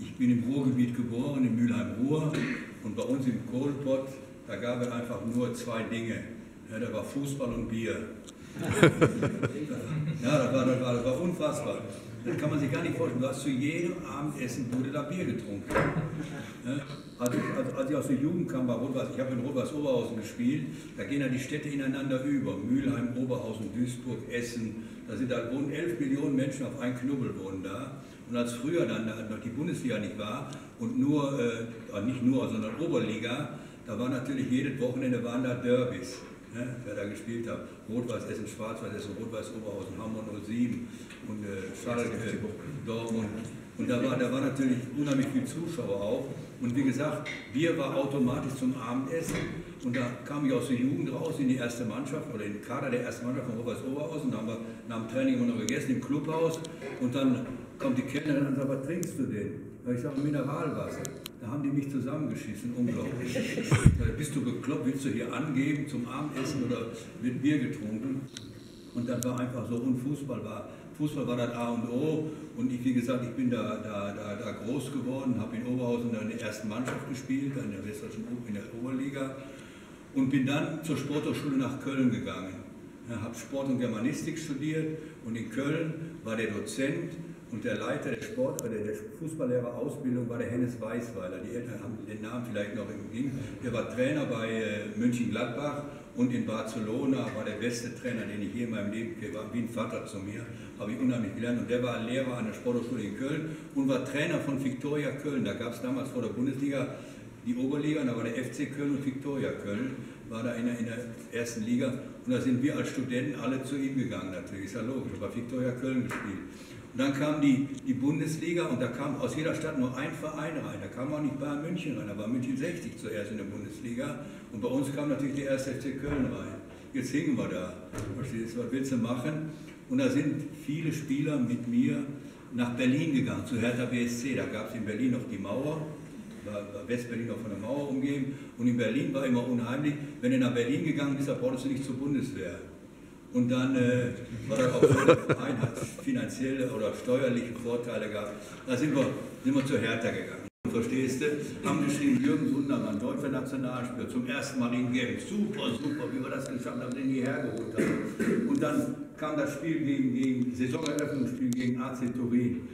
Ich bin im Ruhrgebiet geboren, in Mülheim-Ruhr. Und bei uns im Kohlpott, da gab es einfach nur zwei Dinge. Ja, da war Fußball und Bier. ja, das war, das, war, das war unfassbar. Das kann man sich gar nicht vorstellen. Du hast zu jedem Abendessen wurde da Bier getrunken. Ja, als, als, als, ich aus der Jugend kam bei Rot ich habe in Rot-Weiß-Oberhausen gespielt, da gehen ja die Städte ineinander über. Mülheim, Oberhausen, Duisburg, Essen. Da sind da wohnen 11 Millionen Menschen auf einen Knubbel wohnen da. Und als früher dann noch die Bundesliga nicht war und nur, äh, nicht nur, sondern Oberliga, da war natürlich jedes Wochenende waren da Derbys ne, wer da gespielt hat. Rot-Weiß Essen, Schwarz-Weiß Essen, Rot-Weiß Oberhausen, Hamburg 07 und äh, Schalke, Dortmund. Und da war, da war natürlich unheimlich viel Zuschauer auch. Und wie gesagt, Bier war automatisch zum Abendessen. Und da kam ich aus der Jugend raus in die erste Mannschaft oder in den Kader der ersten Mannschaft von Rot-Weiß Oberhausen. Da haben wir nach dem Training immer noch gegessen im Clubhaus. Und dann kommt die Kellnerin und sagt, was trinkst du denn? Ich sage, Mineralwasser. Da haben die mich zusammengeschissen, unglaublich. Bist du bekloppt, willst du hier angeben zum Abendessen oder wird Bier getrunken? Und das war einfach so, und Fußball war, Fußball war das A und O. Und ich, wie gesagt, ich bin da, da, da, da groß geworden, habe in Oberhausen in der ersten Mannschaft gespielt, in der Westdeutschen in der Oberliga. Und bin dann zur Sporthochschule nach Köln gegangen. Habe Sport und Germanistik studiert und in Köln war der Dozent und der Leiter der Sport- oder der Fußballlehrerausbildung war der Hennes Weißweiler. Die Eltern haben den Namen vielleicht noch im Ding. Der war Trainer bei äh, München-Gladbach und in Barcelona war der beste Trainer, den ich je in meinem Leben kenne. War wie ein Vater zu mir, habe ich unheimlich gelernt. Und der war Lehrer an der Sporthochschule in Köln und war Trainer von Viktoria Köln. Da gab es damals vor der Bundesliga die Oberliga, da war der FC Köln und Viktoria Köln, war da in der, in der ersten Liga. Und da sind wir als Studenten alle zu ihm gegangen natürlich, ist ja logisch. Habe Viktoria Köln gespielt. Und dann kam die, die Bundesliga und da kam aus jeder Stadt nur ein Verein rein. Da kam auch nicht Bayern München rein, da war München 60 zuerst in der Bundesliga. Und bei uns kam natürlich der erste FC Köln rein. Jetzt hingen wir da. Verstehst du, was willst du machen? Und da sind viele Spieler mit mir nach Berlin gegangen, zu Hertha BSC. Da gab es in Berlin noch die Mauer, war, war West-Berlin noch von der Mauer umgeben. Und in Berlin war immer unheimlich, wenn du nach Berlin gegangen bist, da brauchst du nicht zur Bundeswehr. Und dann äh, war das auch hat finanzielle oder steuerliche Vorteile gehabt. Da sind wir, sind wir zur Hertha gegangen. Verstehst du? Haben geschrieben, Jürgen Sundermann, deutscher Nationalspieler, zum ersten Mal in Genf. Super, super, wie wir das geschafft haben, den hierher geholt haben. Und dann kam das Spiel gegen, gegen Saisoneröffnungsspiel gegen AC Turin.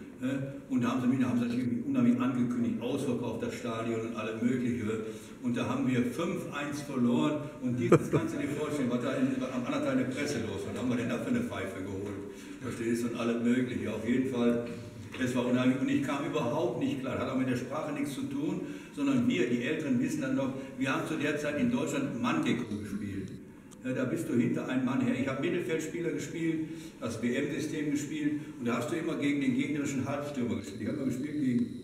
Und da haben sie mich, haben sie natürlich unheimlich angekündigt, ausverkauft das Stadion und alle mögliche. Und da haben wir 5-1 verloren. Und dieses kannst du dir vorstellen, was da in, am anderen Teil der Presse los war. Da haben wir denn da für eine Pfeife geholt? Verstehst du? Und alle mögliche. Auf jeden Fall, es war unheimlich. Und ich kam überhaupt nicht klar. Hat auch mit der Sprache nichts zu tun, sondern wir, die Älteren, wissen dann noch, wir haben zu der Zeit in Deutschland Manndeckung gespielt. Da bist du hinter einem Mann her. Ich habe Mittelfeldspieler gespielt, das WM-System gespielt und da hast du immer gegen den gegnerischen Halbstürmer gespielt. Ich habe mal gespielt gegen,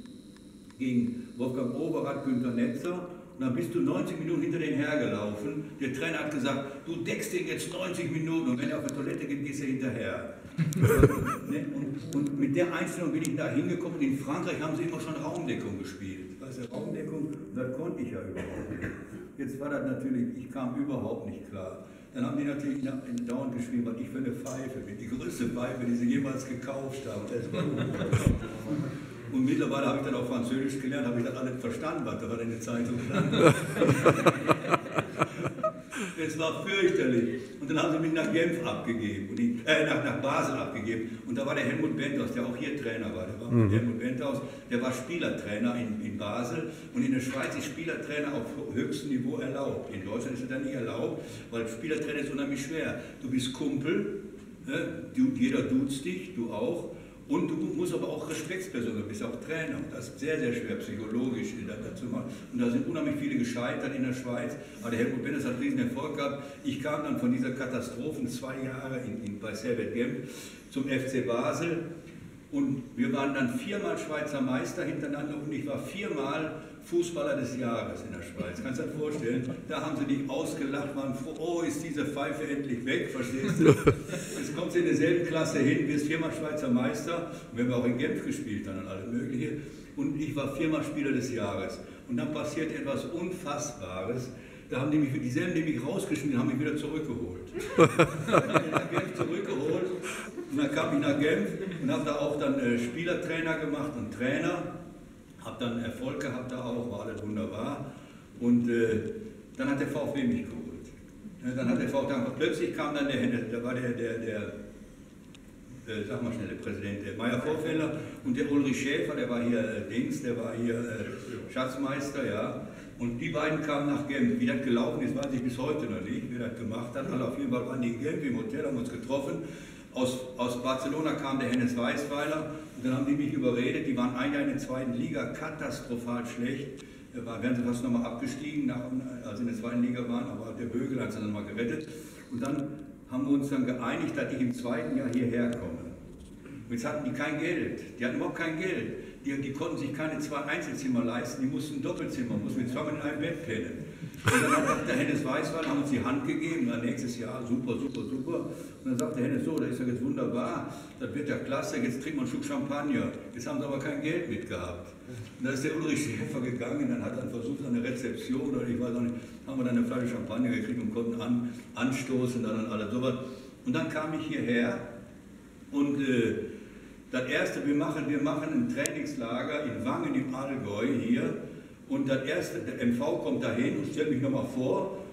gegen Wolfgang Overath, Günther Netzer und dann bist du 90 Minuten hinter den hergelaufen. Der Trainer hat gesagt, du deckst den jetzt 90 Minuten und wenn er auf die Toilette geht, gehst du hinterher. Ne, und, und, mit der Einstellung bin ich da hingekommen. In Frankreich haben sie immer schon Raumdeckung gespielt. Du, Raumdeckung, das konnte ich ja überhaupt nicht. Jetzt war das natürlich, ich kam überhaupt nicht klar. Dann haben die natürlich dauernd geschrieben, was ich für eine Pfeife bin. Die größte Pfeife, die sie jemals gekauft haben. Und mittlerweile habe ich dann auch Französisch gelernt, habe ich dann alles verstanden, was da in der Zeitung stand. Es war fürchterlich. Und dann haben sie mich nach Genf abgegeben, und ich, äh, nach, nach Basel abgegeben. Und da war der Helmut Benthaus, der auch hier Trainer war. Der war mhm. Helmut Benthaus, der war Spielertrainer in, in Basel. Und in der Schweiz ist Spielertrainer auf höchstem Niveau erlaubt. In Deutschland ist er dann nicht erlaubt, weil Spielertrainer ist unheimlich schwer. Du bist Kumpel, ne? du, jeder duzt dich, du auch. Und du musst aber auch Respektsperson, du bist auch Trainer. Das ist sehr, sehr schwer psychologisch dazu machen. Und da sind unheimlich viele gescheitert in der Schweiz. Aber der Helmut Bennes hat riesen Erfolg gehabt. Ich kam dann von dieser Katastrophen zwei Jahre in, in, bei Servet Genf zum FC Basel. Und wir waren dann viermal Schweizer Meister hintereinander und ich war viermal Fußballer des Jahres in der Schweiz. Kannst du dir vorstellen? Da haben sie dich ausgelacht, waren froh, oh, ist diese Pfeife endlich weg, verstehst du? Kommst du in derselben Klasse hin, wirst viermal Schweizer Meister. Und wir haben auch in Genf gespielt dann und alle mögliche. Und ich war viermal Spieler des Jahres. Und dann passiert etwas Unfassbares. Da haben die mich, dieselben, die mich rausgeschmissen haben, mich wieder zurückgeholt. nach Genf zurückgeholt. Und dann kam ich nach Genf und habe da auch dann äh, Spielertrainer gemacht und Trainer habe dann Erfolg gehabt da auch, war alles wunderbar. Und äh, dann hat der VfB mich geholt. Dann hat der VfB, dann plötzlich kam dann der, da war der, der, der äh, sag mal schnell, der Präsident, der Meier Vorfeller und der Ulrich Schäfer, der war hier äh, Dings, der war hier äh, Schatzmeister, ja. Und die beiden kamen nach Genf. Wie das gelaufen ist, weiß ich bis heute noch nicht, wer das gemacht hat. Alle auf jeden Fall waren die in Genf im Hotel, haben uns getroffen. Aus, aus Barcelona kam der Hennes Weißweiler und dann haben die mich überredet. Die waren ein Jahr in der zweiten Liga katastrophal schlecht. Da wären sie fast nochmal abgestiegen, als sie in der zweiten Liga waren, aber der Bögel hat sie dann mal gerettet. Und dann haben wir uns dann geeinigt, dass ich im zweiten Jahr hierher komme. Und jetzt hatten die kein Geld, die hatten überhaupt kein Geld. Die, die konnten sich keine zwei Einzelzimmer leisten, die mussten ein Doppelzimmer, mussten mit zwei in einem Bett pennen. Und dann hat der Hennes Weißwein, haben uns die Hand gegeben, dann nächstes Jahr, super, super, super. Und dann sagt der Hennes so, das ist ja jetzt wunderbar, das wird ja klasse, jetzt trinkt man einen Schluck Champagner. Jetzt haben sie aber kein Geld mitgehabt. Und dann ist der Ulrich Schäfer gegangen, dann hat er versucht, eine Rezeption oder ich weiß auch nicht, haben wir dann eine Flasche Champagner gekriegt und konnten an, anstoßen, dann und alles sowas. Und dann kam ich hierher und äh, das erste, wir machen, wir machen ein Trainingslager in Wangen im Allgäu hier. Und das erste, der MV kommt dahin und stellt mich nochmal vor.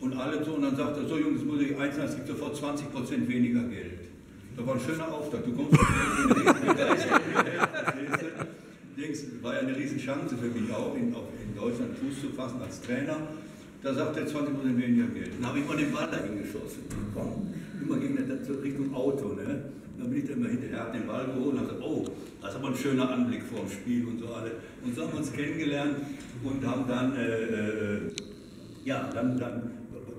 Und alle so, und dann sagt er, so Jungs, muss ich eins es gibt sofort 20% weniger Geld. Das war ein schöner Auftrag. Du kommst in den Denkst, war ja eine riesen Chance für mich auch, in, in Deutschland Fuß zu fassen als Trainer. Da sagt er 20% weniger Geld. Dann habe ich mal den Ball dahin geschossen. Immer gegen Richtung Auto. Ne? Dann bin ich dann immer hinterher, habe den Ball geholt und habe gesagt, oh, das ist aber ein schöner Anblick vor dem Spiel und so alle. Und so haben wir uns kennengelernt und haben dann, äh, äh, ja, dann, dann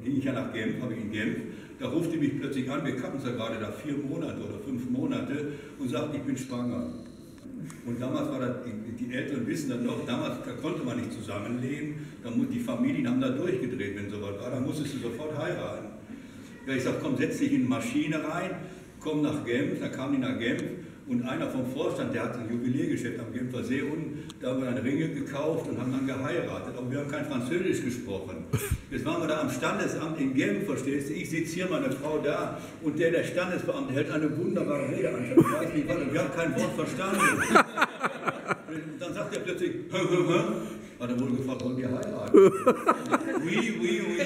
ging ich ja nach Genf, habe ich in Genf, da rufte mich plötzlich an, wir kannten uns ja gerade da vier Monate oder fünf Monate und sagte, ich bin schwanger. Und damals war das, die Älteren wissen das noch, damals da konnte man nicht zusammenleben, da, die Familien haben da durchgedreht, wenn sowas war, da musstest du sofort heiraten. Ja, ich sage, komm, setz dich in die Maschine rein, kommen nach Genf, dann kamen die nach Genf und einer vom Vorstand, der hat ein Juweliergeschäft am Genfer See unten, da haben wir dann Ringe gekauft und haben dann geheiratet, aber wir haben kein Französisch gesprochen. Jetzt waren wir da am Standesamt in Genf, verstehst du, ich sitze hier, meine Frau da und der, der Standesbeamte, hält eine wunderbare Rede an, ich weiß nicht was, wir haben kein Wort verstanden. Und dann sagt er plötzlich, hä, hä, hä? Hat er wohl gefragt, wollen wir heiraten? oui, oui, oui.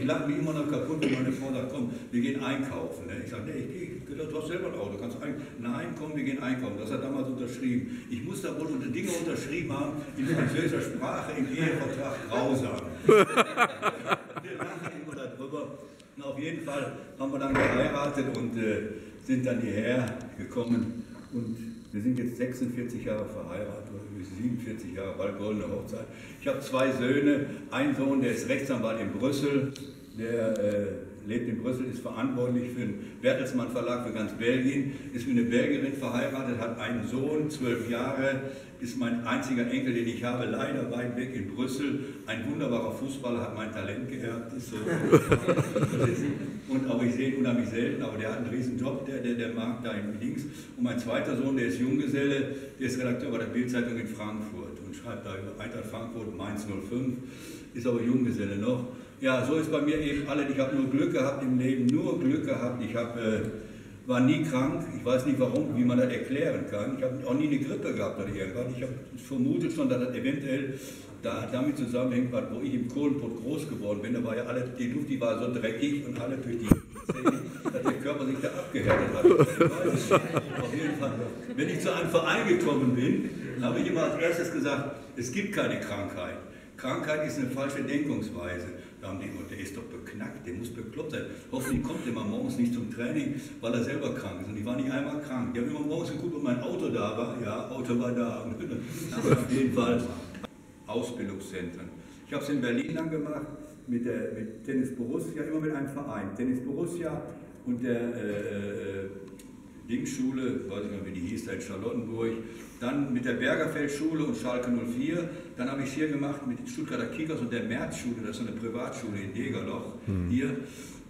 ich lache mich immer noch kaputt, wenn meine Frau sagt, komm, wir gehen einkaufen. Ne? Ich sage, nee, ich gehe, du hast selber ein Auto, kannst ein, nein, komm, wir gehen einkaufen. Das hat damals unterschrieben. Ich muss da wohl unter Dinge unterschrieben haben, in französischer Sprache, im Ehevertrag grausam. wir lachen immer darüber. Und auf jeden Fall haben wir dann geheiratet und äh, sind dann hierher gekommen und wir sind jetzt 46 Jahre verheiratet, oder 47 Jahre, bald goldene Hochzeit. Ich habe zwei Söhne, ein Sohn, der ist Rechtsanwalt in Brüssel, der äh, lebt in Brüssel, ist verantwortlich für den Bertelsmann Verlag für ganz Belgien, ist mit einer Belgierin verheiratet, hat einen Sohn, zwölf Jahre, ist mein einziger Enkel, den ich habe, leider weit weg in Brüssel. Ein wunderbarer Fußballer, hat mein Talent geerbt. Ist so. und aber ich sehe ihn unheimlich selten, aber der hat einen riesen Job, der, der, der mag da in Links. Und mein zweiter Sohn, der ist Junggeselle, der ist Redakteur bei der Bildzeitung in Frankfurt und schreibt da über Eintracht Frankfurt, Mainz 05, ist aber Junggeselle noch. Ja, so ist bei mir eben alle. Ich habe nur Glück gehabt im Leben, nur Glück gehabt. Ich habe, äh, war nie krank. Ich weiß nicht warum, wie man das erklären kann. Ich habe auch nie eine Grippe gehabt oder irgendwas. Ich habe vermutet schon, dass das eventuell da, damit zusammenhängt, wo ich im Kohlenpott groß geworden bin. Da war ja alle, die Luft, die war so dreckig und alle durch die dass der Körper sich da abgehärtet hat. Auf jeden Fall. Wenn ich zu einem Verein gekommen bin, habe ich immer als erstes gesagt, es gibt keine Krankheit. Krankheit ist eine falsche Denkungsweise. Da haben immer, der ist doch beknackt, der muss bekloppt sein. Hoffentlich kommt der mal morgens nicht zum Training, weil er selber krank ist. Und ich war nicht einmal krank. Die haben immer morgens geguckt, ob mein Auto da war. Ja, Auto war da. Aber auf jeden Fall Ausbildungszentren. Ich habe es in Berlin dann gemacht mit, der, mit Tennis Borussia, immer mit einem Verein. Tennis Borussia und der äh, Linkschule, weiß ich nicht, wie die hieß, da in Charlottenburg, dann mit der Bergerfeldschule und Schalke 04, dann habe ich es hier gemacht mit den Stuttgarter Kickers und der Märzschule, das ist eine Privatschule in Degerloch mhm. hier.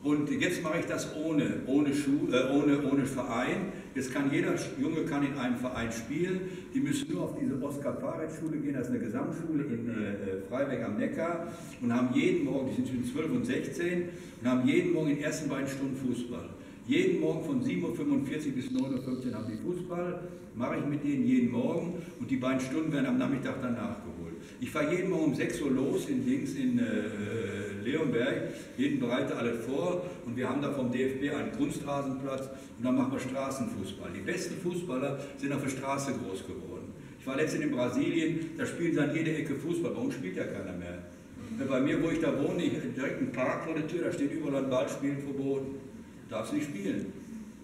Und jetzt mache ich das ohne, ohne, Schule, äh, ohne, ohne Verein. Jetzt kann jeder Junge kann in einem Verein spielen. Die müssen nur auf diese Oskar-Paretz-Schule gehen, das ist eine Gesamtschule in äh, Freiberg am Neckar und haben jeden Morgen, die sind zwischen 12 und 16, und haben jeden Morgen in den ersten beiden Stunden Fußball. Jeden Morgen von 7.45 Uhr bis 9.15 Uhr haben die Fußball, mache ich mit denen jeden Morgen und die beiden Stunden werden am Nachmittag dann nachgeholt. Ich fahre jeden Morgen um 6 Uhr los in Dings in äh, Leonberg, jeden bereite alles vor und wir haben da vom DFB einen Kunstrasenplatz und dann machen wir Straßenfußball. Die besten Fußballer sind auf der Straße groß geworden. Ich war letztens in Brasilien, da spielen sie an jeder Ecke Fußball, uns spielt ja keiner mehr. Bei mir, wo ich da wohne, ich, direkt ein Park vor der Tür, da steht überall ein Ballspielen verboten. Darfst nicht spielen.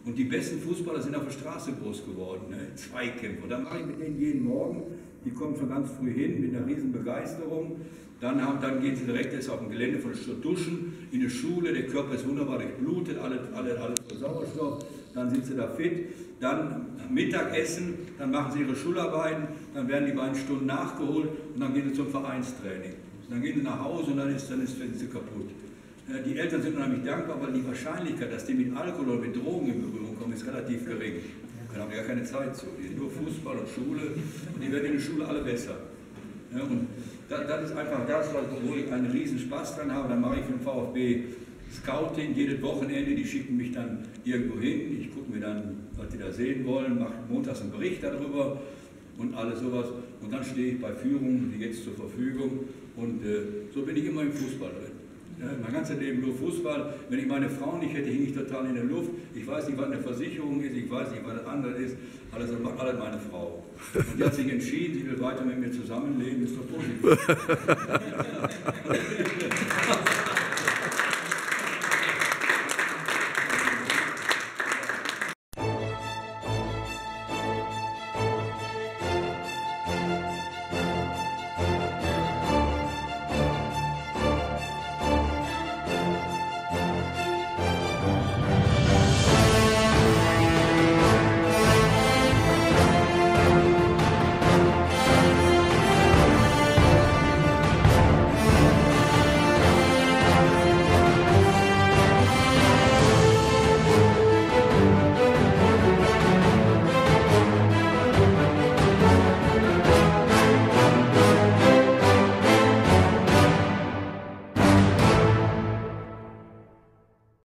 Und die besten Fußballer sind auf der Straße groß geworden, ne? Zweikämpfe. Und dann mache ich mit denen jeden Morgen, die kommen schon ganz früh hin mit einer riesen Begeisterung. Dann, haben, dann gehen sie direkt jetzt auf dem Gelände von duschen, in die Schule, der Körper ist wunderbar durchblutet, alles, alles, alles für Sauerstoff, dann sind sie da fit. Dann Mittagessen, dann machen sie ihre Schularbeiten, dann werden die beiden Stunden nachgeholt und dann gehen sie zum Vereinstraining. Dann gehen sie nach Hause und dann ist, dann ist sie kaputt. Die Eltern sind unheimlich dankbar, weil die Wahrscheinlichkeit, dass die mit Alkohol oder mit Drogen in Berührung kommen, ist relativ gering. Da haben wir gar keine Zeit zu. Die nur Fußball und Schule und die werden in der Schule alle besser. Ja, und das, das, ist einfach das, wo ich einen riesen Spaß dran habe. Dann mache ich für den VfB Scouting jedes Wochenende. Die schicken mich dann irgendwo hin. Ich gucke mir dann, was die da sehen wollen, mache montags einen Bericht darüber und alles sowas. Und dann stehe ich bei Führungen wie jetzt zur Verfügung. Und äh, so bin ich immer im Fußball drin. Mein ganzes Leben nur Fußball. Wenn ich meine Frau nicht hätte, hing ich total in der Luft. Ich weiß nicht, was eine Versicherung ist, ich weiß nicht, was das andere ist. Alles macht alles meine Frau. Und die hat sich entschieden, sie will weiter mit mir zusammenleben, ist doch positiv.